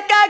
like I